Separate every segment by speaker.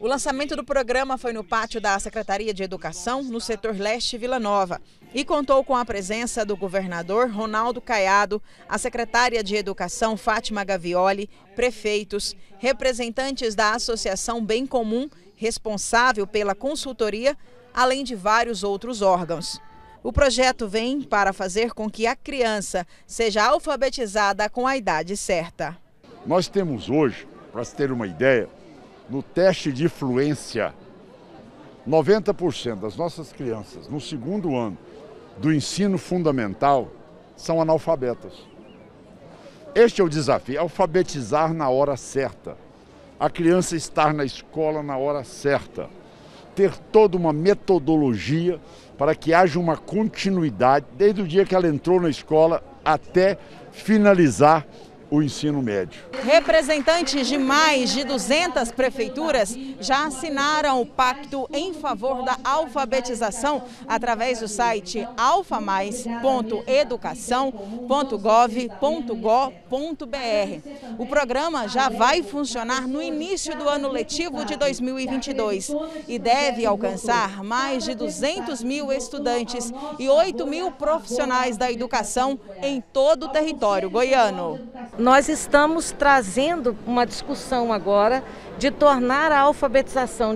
Speaker 1: O lançamento do programa foi no pátio da Secretaria de Educação, no setor leste Vila Nova, e contou com a presença do governador Ronaldo Caiado, a secretária de Educação Fátima Gavioli, prefeitos, representantes da Associação Bem Comum, responsável pela consultoria, além de vários outros órgãos. O projeto vem para fazer com que a criança seja alfabetizada com a idade certa.
Speaker 2: Nós temos hoje, para se ter uma ideia, no teste de fluência, 90% das nossas crianças no segundo ano do ensino fundamental são analfabetas. Este é o desafio, alfabetizar na hora certa. A criança estar na escola na hora certa. Ter toda uma metodologia para que haja uma continuidade desde o dia que ela entrou na escola até finalizar o ensino médio.
Speaker 1: Representantes de mais de 200 prefeituras já assinaram o pacto em favor da alfabetização através do site alfamais.educação.gov.go.br. O programa já vai funcionar no início do ano letivo de 2022 e deve alcançar mais de 200 mil estudantes e 8 mil profissionais da educação em todo o território goiano.
Speaker 3: Nós estamos trazendo uma discussão agora de tornar a alfabetização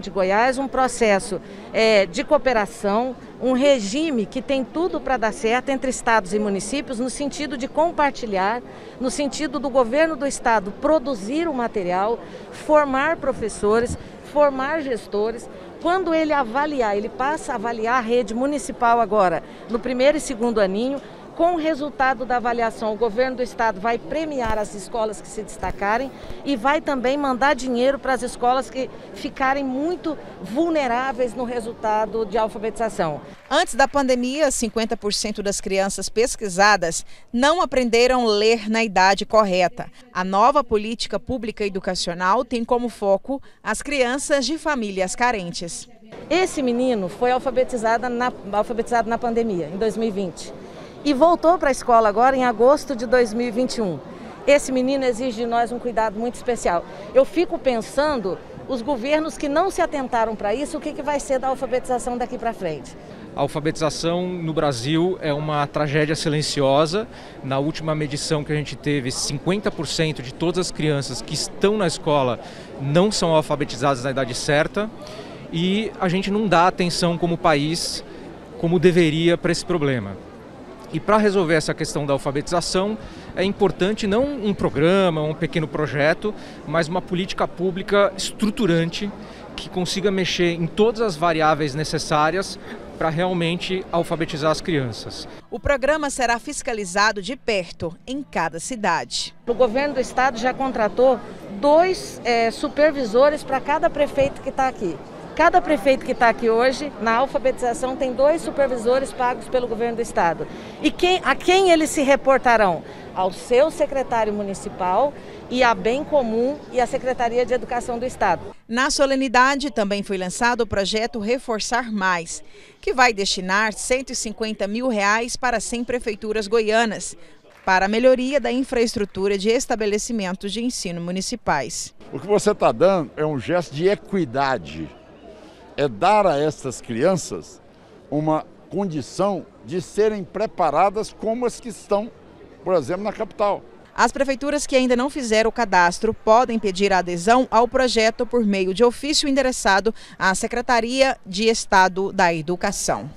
Speaker 3: de Goiás um processo é, de cooperação, um regime que tem tudo para dar certo entre estados e municípios, no sentido de compartilhar, no sentido do governo do estado produzir o material, formar professores, formar gestores. Quando ele avaliar, ele passa a avaliar a rede municipal agora, no primeiro e segundo aninho, com o resultado da avaliação, o governo do estado vai premiar as escolas que se destacarem e vai também mandar dinheiro para as escolas que ficarem muito vulneráveis no resultado de alfabetização.
Speaker 1: Antes da pandemia, 50% das crianças pesquisadas não aprenderam a ler na idade correta. A nova política pública educacional tem como foco as crianças de famílias carentes.
Speaker 3: Esse menino foi alfabetizado na, alfabetizado na pandemia, em 2020 e voltou para a escola agora em agosto de 2021. Esse menino exige de nós um cuidado muito especial. Eu fico pensando os governos que não se atentaram para isso, o que, que vai ser da alfabetização daqui para frente.
Speaker 4: A alfabetização no Brasil é uma tragédia silenciosa. Na última medição que a gente teve, 50% de todas as crianças que estão na escola não são alfabetizadas na idade certa e a gente não dá atenção como país como deveria para esse problema. E para resolver essa questão da alfabetização, é importante não um programa, um pequeno projeto, mas uma política pública estruturante que consiga mexer em todas as variáveis necessárias para realmente alfabetizar as crianças.
Speaker 1: O programa será fiscalizado de perto em cada cidade.
Speaker 3: O governo do estado já contratou dois é, supervisores para cada prefeito que está aqui. Cada prefeito que está aqui hoje, na alfabetização, tem dois supervisores pagos pelo governo do estado. E quem, a quem eles se reportarão? Ao seu secretário municipal e a Bem Comum e a Secretaria de Educação do Estado.
Speaker 1: Na solenidade também foi lançado o projeto Reforçar Mais, que vai destinar 150 mil reais para 100 prefeituras goianas, para a melhoria da infraestrutura de estabelecimentos de ensino municipais.
Speaker 2: O que você está dando é um gesto de equidade é dar a essas crianças uma condição de serem preparadas como as que estão, por exemplo, na capital.
Speaker 1: As prefeituras que ainda não fizeram o cadastro podem pedir a adesão ao projeto por meio de ofício endereçado à Secretaria de Estado da Educação.